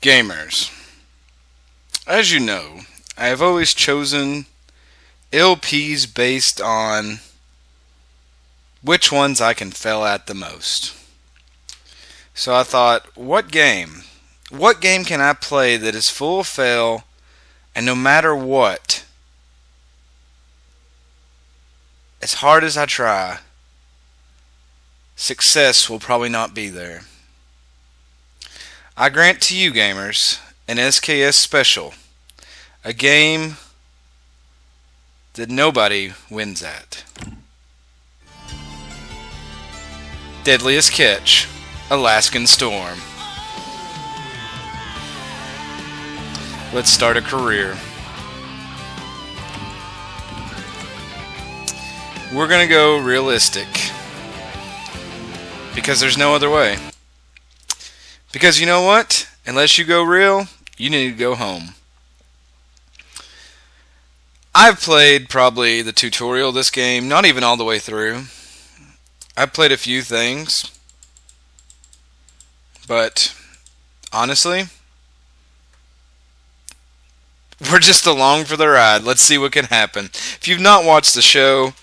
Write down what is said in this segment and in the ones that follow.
Gamers, as you know, I have always chosen LPs based on which ones I can fail at the most. So I thought, what game? What game can I play that is full of fail and no matter what, as hard as I try, success will probably not be there. I grant to you, gamers, an SKS special, a game that nobody wins at. Deadliest Catch, Alaskan Storm. Let's start a career. We're to go realistic. Because there's no other way. Because you know what? Unless you go real, you need to go home. I've played probably the tutorial this game, not even all the way through. I've played a few things. But honestly, we're just along for the ride. Let's see what can happen. If you've not watched the show,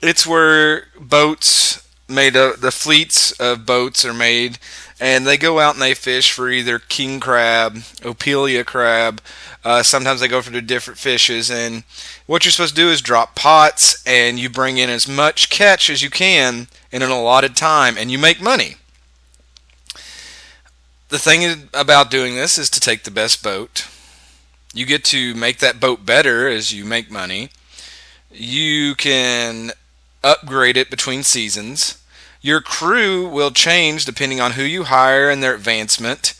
it's where boats made of the fleets of boats are made and they go out and they fish for either king crab, opilio crab. Uh, sometimes they go for the different fishes, and what you're supposed to do is drop pots, and you bring in as much catch as you can in an allotted time, and you make money. The thing about doing this is to take the best boat. You get to make that boat better as you make money. You can upgrade it between seasons your crew will change depending on who you hire and their advancement.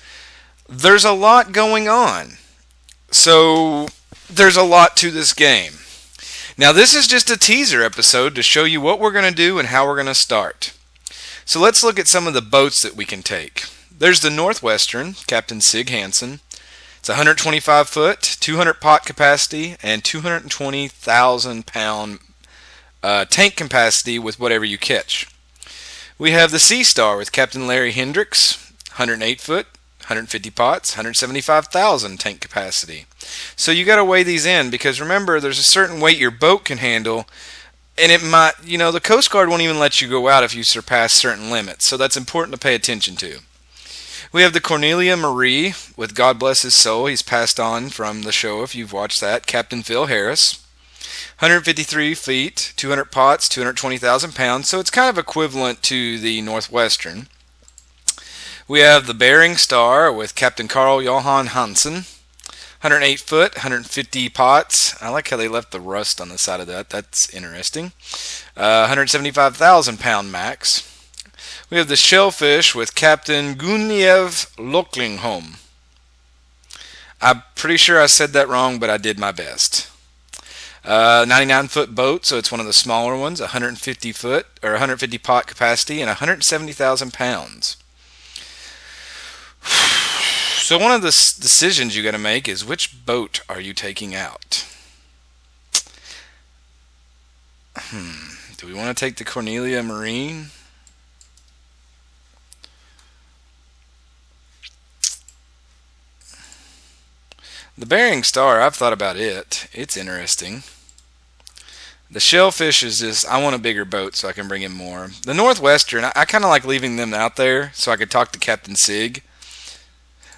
There's a lot going on. So, there's a lot to this game. Now, this is just a teaser episode to show you what we're going to do and how we're going to start. So, let's look at some of the boats that we can take. There's the Northwestern, Captain Sig Hansen. It's 125 foot, 200 pot capacity, and 220,000 pound uh, tank capacity with whatever you catch. We have the Sea Star with Captain Larry Hendricks, 108 foot, 150 pots, 175,000 tank capacity. So you got to weigh these in because remember, there's a certain weight your boat can handle, and it might, you know, the Coast Guard won't even let you go out if you surpass certain limits. So that's important to pay attention to. We have the Cornelia Marie with God bless his soul. He's passed on from the show if you've watched that. Captain Phil Harris. 153 feet, 200 pots, 220,000 pounds, so it's kind of equivalent to the Northwestern. We have the Bering Star with Captain Carl Johan Hansen. 108 foot, 150 pots. I like how they left the rust on the side of that. That's interesting. Uh, 175,000 pound max. We have the Shellfish with Captain Guniev Loklingholm. I'm pretty sure I said that wrong, but I did my best. Uh, 99 foot boat, so it's one of the smaller ones, 150 foot or 150 pot capacity, and 170,000 pounds. So one of the decisions you got to make is which boat are you taking out? Hmm. Do we want to take the Cornelia Marie? The Bering Star, I've thought about it. It's interesting. The shellfish is just, I want a bigger boat so I can bring in more. The Northwestern, I, I kind of like leaving them out there so I could talk to Captain Sig.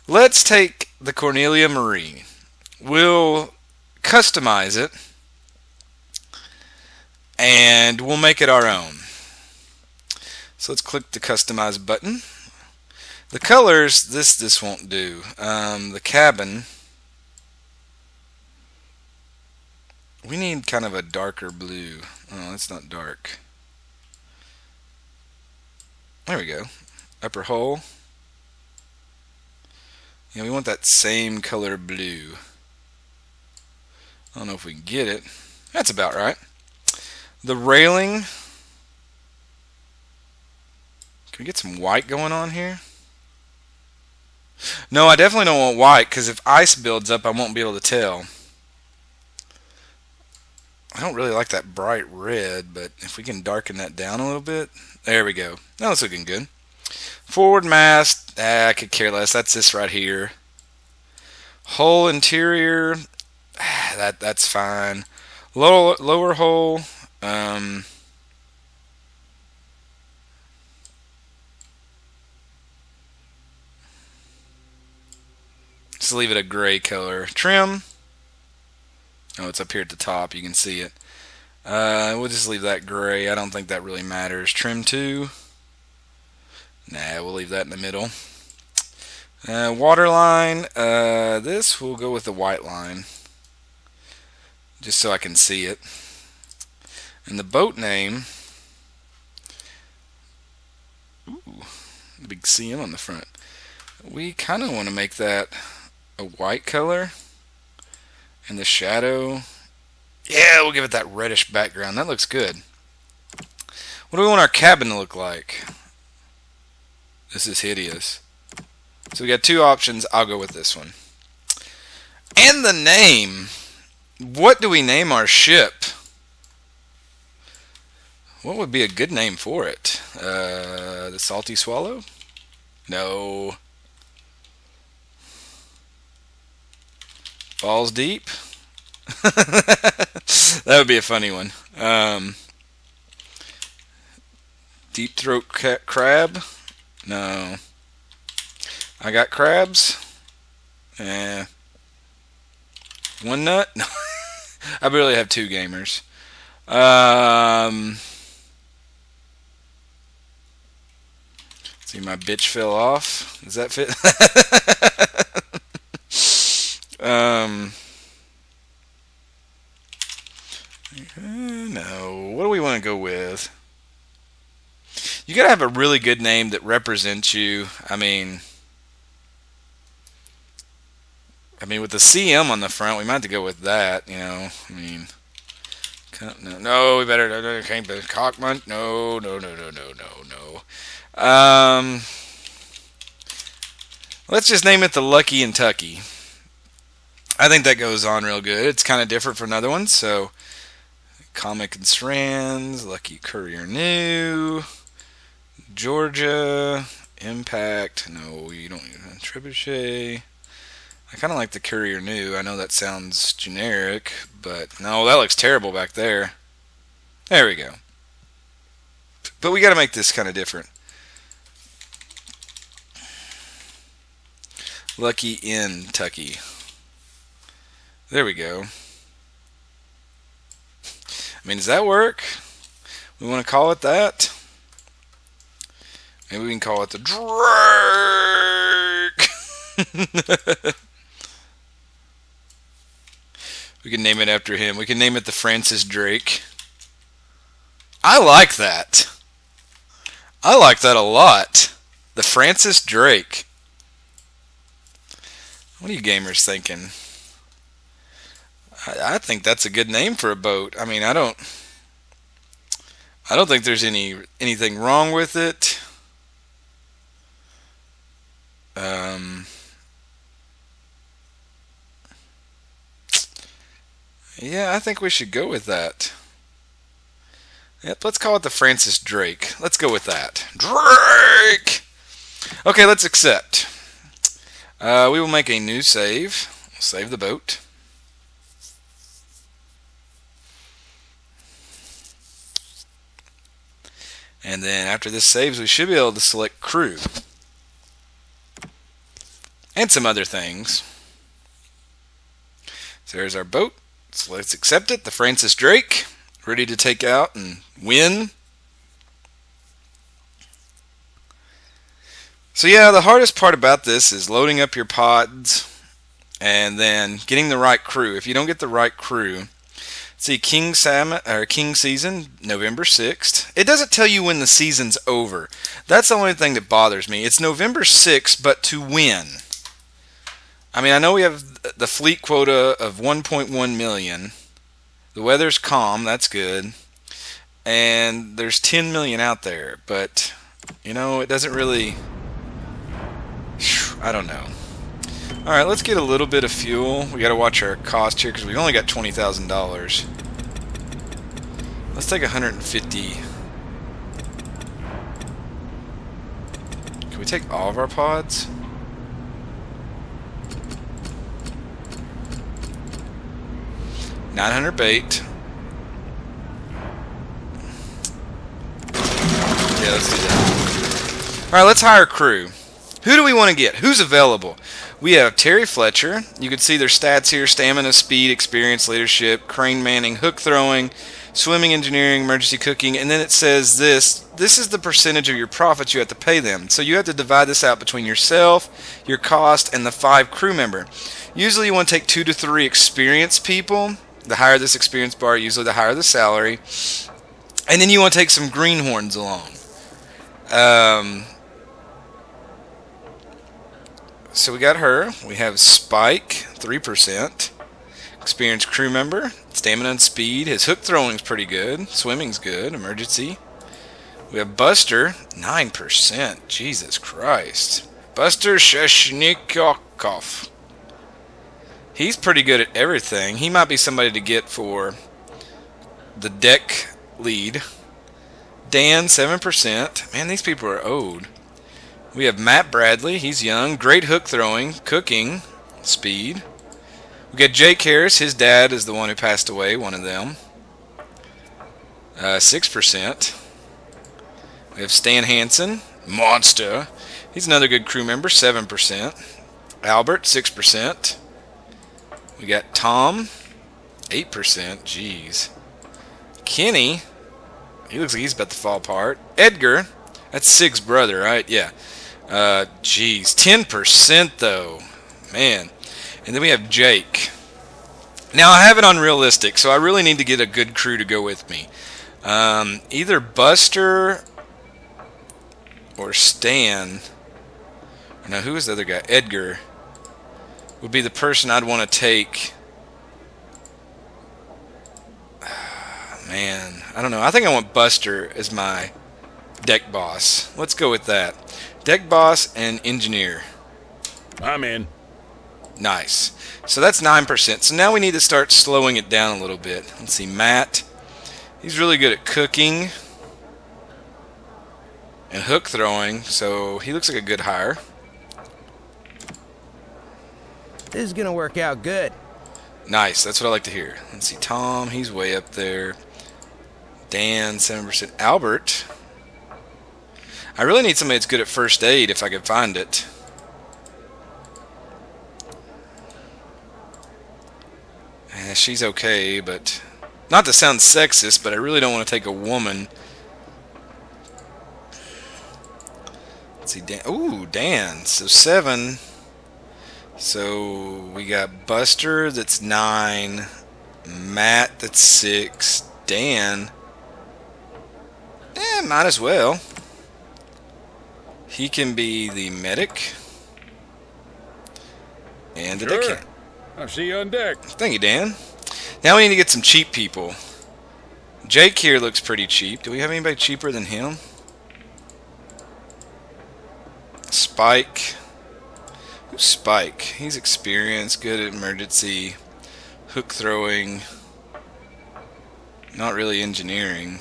Let's take the Cornelia Marie. We'll customize it and we'll make it our own. So let's click the customize button. The colors, this this won't do. Um, the cabin, We need kind of a darker blue. Oh, that's not dark. There we go. Upper hull. Yeah, we want that same color blue. I don't know if we can get it. That's about right. The railing. Can we get some white going on here? No, I definitely don't want white because if ice builds up, I won't be able to tell. I don't really like that bright red, but if we can darken that down a little bit, there we go. Now it's looking good. Forward mast, ah, I could care less. That's this right here. Hull interior, that that's fine. Lower lower hull, um, just leave it a gray color. Trim. Oh, it's up here at the top. You can see it. Uh, we'll just leave that gray. I don't think that really matters. Trim 2. Nah, we'll leave that in the middle. Uh, waterline. Uh, this we'll go with the white line. Just so I can see it. And the boat name. Ooh, big CM on the front. We kind of want to make that a white color. And the shadow yeah, we'll give it that reddish background. That looks good. What do we want our cabin to look like? This is hideous. So we got two options. I'll go with this one. And the name. What do we name our ship? What would be a good name for it? Uh, the Salty Swallow? No. Balls Deep? that would be a funny one. Um, deep throat crab? No. I got crabs? Eh. One nut? No. I barely have two gamers. Um, see, my bitch fell off. Does that fit? um. No. What do we want to go with? You got to have a really good name that represents you. I mean, I mean, with the CM on the front, we might have to go with that. You know, I mean, no, no we better no, can't be Cockman. No, no, no, no, no, no, no. Um, let's just name it the Lucky and Tucky. I think that goes on real good. It's kind of different from another one. so Comic and Strands, Lucky Courier New, Georgia, Impact. No, you don't. Trebuchet. I kind of like the Courier New. I know that sounds generic, but no, that looks terrible back there. There we go. But we got to make this kind of different. Lucky in Tucky. There we go. I mean, does that work? We want to call it that? Maybe we can call it the Drake. we can name it after him. We can name it the Francis Drake. I like that. I like that a lot. The Francis Drake. What are you gamers thinking? I, think that's a good name for a boat. I mean, I don't, I don't think there's any anything wrong with it. Um, yeah, I think we should go with that. Yep, let's call it the Francis Drake. Let's go with that. Drake! Okay, let's accept. Uh, we will make a new save. Save the boat. And then after this saves, we should be able to select crew. And some other things. So there's our boat. So let's accept it. The Francis Drake, ready to take out and win. So yeah, the hardest part about this is loading up your pots and then getting the right crew. If you don't get the right crew, See, King Salmon or King Season, November 6th. It doesn't tell you when the season's over. That's the only thing that bothers me. It's November 6th, but to win. I mean, I know we have the fleet quota of 1.1 million. The weather's calm, that's good. And there's 10 million out there, but you know, it doesn't really I don't know. Alright, let's get a little bit of fuel. We gotta watch our cost here because we've only got $20,000. Let's take 150. Can we take all of our pots? 900 bait. Yeah, let's do that. All right, let's hire crew. Who do we want to get? Who's available? We have Terry Fletcher. You can see their stats here stamina, speed, experience, leadership, crane manning, hook throwing, swimming engineering, emergency cooking, and then it says this this is the percentage of your profits you have to pay them. So you have to divide this out between yourself, your cost, and the five crew member. Usually you want to take two to three experienced people. The higher this experience bar, usually the higher the salary. And then you want to take some greenhorns along. Um, so we got her. We have Spike, 3%. Experienced crew member, stamina and speed. His hook throwing's pretty good. Swimming's good. Emergency. We have Buster, 9%. Jesus Christ. Buster Sheshnikov. He's pretty good at everything. He might be somebody to get for the deck lead. Dan, 7%. Man, these people are old. We have Matt Bradley. He's young. Great hook throwing, cooking, speed. We got Jake Harris. His dad is the one who passed away, one of them. Uh, 6%. We have Stan Hansen, monster. He's another good crew member, 7%. Albert, 6%. We got Tom, 8%. Jeez. Kenny, he looks like he's about to fall apart. Edgar, that's Sig's brother, right? Yeah. Uh, jeez, 10% though. Man. And then we have Jake. Now I have it on realistic, so I really need to get a good crew to go with me. Um, either Buster or Stan. Now who is the other guy? Edgar would be the person I'd want to take. Man, I don't know. I think I want Buster as my deck boss. Let's go with that. Deck boss and engineer. I'm in. Nice. So that's 9%. So now we need to start slowing it down a little bit. Let's see, Matt. He's really good at cooking and hook throwing, so he looks like a good hire. This is going to work out good. Nice. That's what I like to hear. Let's see, Tom. He's way up there. Dan, 7%. Albert. I really need somebody that's good at first aid if I could find it. Eh, she's okay, but not to sound sexist, but I really don't want to take a woman. Let's see, Dan. Ooh, Dan. So seven. So we got Buster that's nine, Matt that's six, Dan. Eh, might as well. He can be the medic and the Sure. deckhand. I'll see you on deck. Thank you, Dan. Now we need to get some cheap people. Jake here looks pretty cheap. Do we have anybody cheaper than him? Spike. Who's Spike? He's experienced, good at emergency, hook throwing, not really engineering.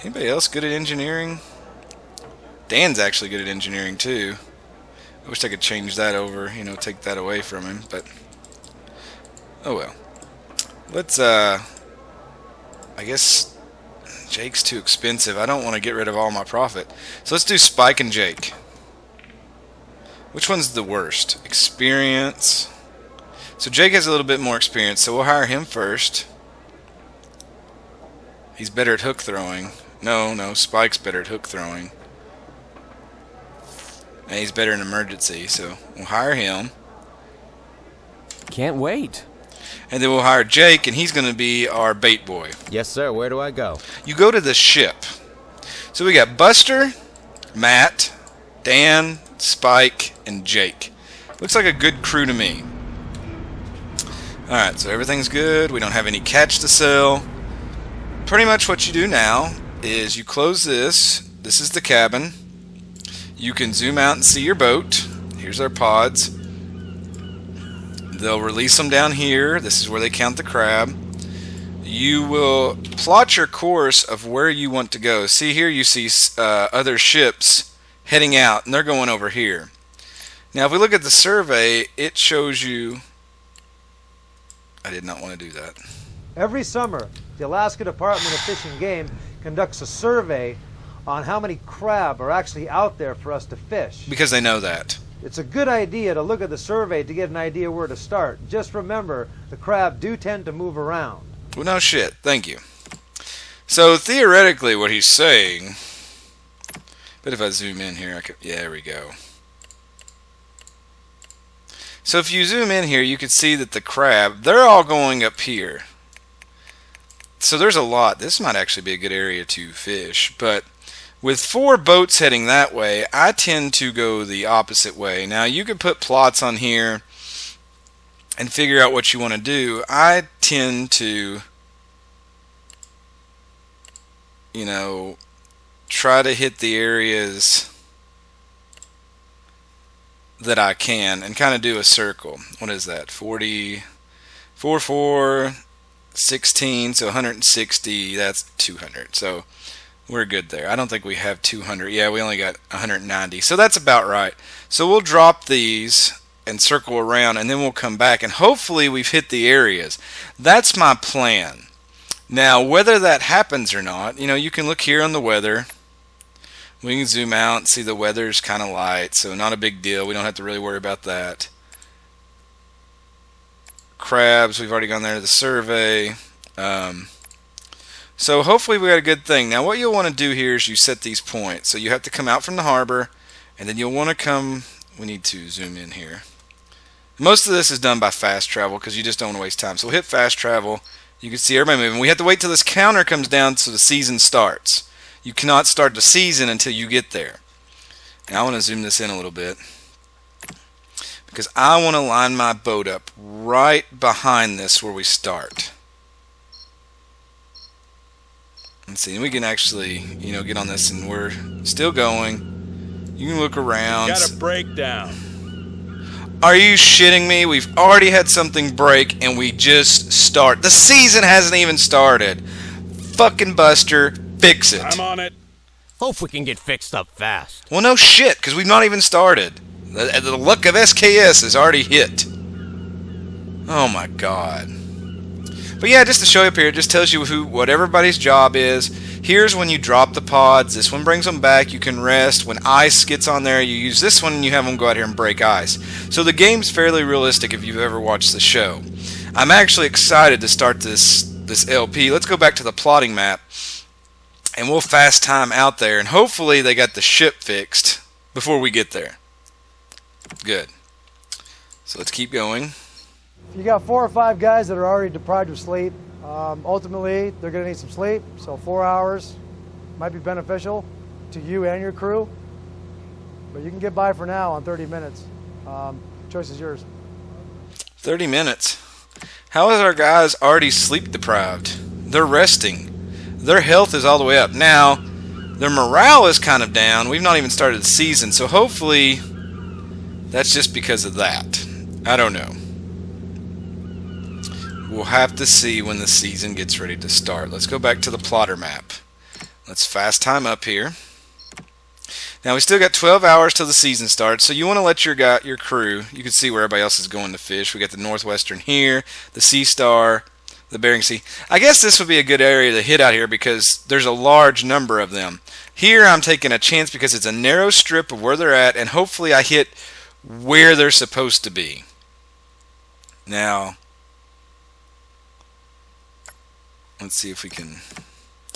Anybody else good at engineering? Dan's actually good at engineering too. I wish I could change that over, you know, take that away from him, but oh well. Let's uh I guess Jake's too expensive. I don't want to get rid of all my profit. So let's do Spike and Jake. Which one's the worst? Experience. So Jake has a little bit more experience, so we'll hire him first. He's better at hook throwing. No, no, Spike's better at hook throwing. And he's better in emergency, so we'll hire him. Can't wait. And then we'll hire Jake, and he's going to be our bait boy. Yes, sir. Where do I go? You go to the ship. So we got Buster, Matt, Dan, Spike, and Jake. Looks like a good crew to me. Alright, so everything's good. We don't have any catch to sell. Pretty much what you do now is you close this. This is the cabin. You can zoom out and see your boat. Here's our pots. They'll release them down here. This is where they count the crab. You will plot your course of where you want to go. See here, you see uh, other ships heading out, and they're going over here. Now, if we look at the survey, it shows you I did not want to do that. Every summer, the Alaska Department of Fish and Game conducts a survey on how many crab are actually out there for us to fish. Because they know that. It's a good idea to look at the survey to get an idea where to start. Just remember, the crab do tend to move around. Well, no shit. Thank you. So theoretically, what he's saying. But if I zoom in here, I could. Yeah, there we go. So if you zoom in here, you can see that the crab, they're all going up here. So there's a lot. This might actually be a good area to fish, but with four boats heading that way, I tend to go the opposite way. Now you could put plots on here and figure out what you want to do. I tend to you know, try to hit the areas that I can and kind of do a circle. What is that? 40, 4, 4, 16, so 160, that's 200. So we're good there. I don't think we have 200. Yeah, we only got 190. So that's about right. So we'll drop these and circle around and then we'll come back and hopefully we've hit the areas. That's my plan. Now, whether that happens or not, you know, you can look here on the weather. We can zoom out and see the weather's kind of light, so not a big deal. We don't have to really worry about that. Crabs, we've already gone there to the survey. Um, so hopefully we got a good thing. Now what you'll want to do here is you set these points. So you have to come out from the harbor, and then you'll want to come, we need to zoom in here. Most of this is done by fast travel because you just don't want to waste time. So we'll hit fast travel you can see everybody moving. We have to wait till this counter comes down so the season starts. You cannot start the season until you get there. Now I want to zoom this in a little bit because I want to line my boat up right behind this where we start. Let's see, we can actually, you know, get on this and we're still going. You can look around. Got a breakdown. Are you shitting me? We've already had something break and we just start. The season hasn't even started. Fucking Buster, fix it. I'm on it. Hope we can get fixed up fast. Well, no shit, because we've not even started. The, the luck of SKS is already hit. Oh my god. But yeah, just to show you up here, it just tells you who what everybody's job is. Here's when you drop the pots. This one brings them back. You can rest. When ice gets on there, you use this one and you have them go out here and break ice. So the game's fairly realistic if you've ever watched the show. I'm actually excited to start this this LP. Let's go back to the plotting map and we'll fast time out there and hopefully they got the ship fixed before we get there. Good. So let's keep going. If you got four or five guys that are already deprived of sleep. Um, ultimately, they're going to need some sleep, so four hours might be beneficial to you and your crew. But you can get by for now on 30 minutes. Um, choice is yours. 30 minutes. How is our guys already sleep deprived? They're resting. Their health is all the way up. Now, their morale is kind of down. We've not even started the season, so hopefully that's just because of that. I don't know. We'll have to see when the season gets ready to start. Let's go back to the plotter map. Let's fast time up here. Now we still got 12 hours till the season starts, so you want to let your guy, your crew. You can see where everybody else is going to fish. We got the Northwestern here, the Sea Star, the Bering Sea. I guess this would be a good area to hit out here because there's a large number of them. Here I'm taking a chance because it's a narrow strip of where they're at, and hopefully I hit where they're supposed to be. Now, Let's see if we can...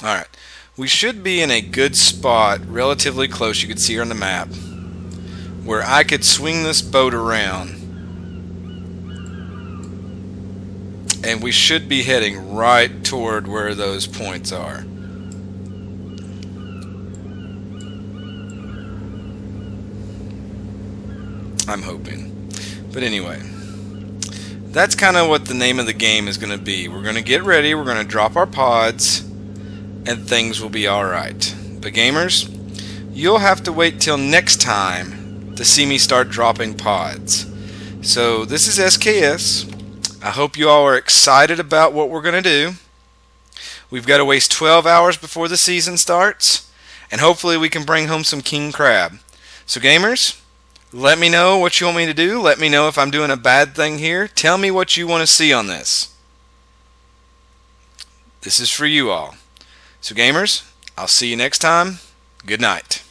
Alright. We should be in a good spot, relatively close, you can see here on the map, where I could swing this boat around. And we should be heading right toward where those points are. I'm hoping. But anyway that's kind of what the name of the game is going to be. We're going to get ready, we're going to drop our pots, and things will be alright. But gamers, you'll have to wait till next time to see me start dropping pots. So this is SKS. I hope you all are excited about what we're going to do. We've got to waste 12 hours before the season starts, and hopefully we can bring home some king crab. So gamers, let me know what you want me to do. Let me know if I'm doing a bad thing here. Tell me what you want to see on this. This is for you all. So, gamers, I'll see you next time. Good night.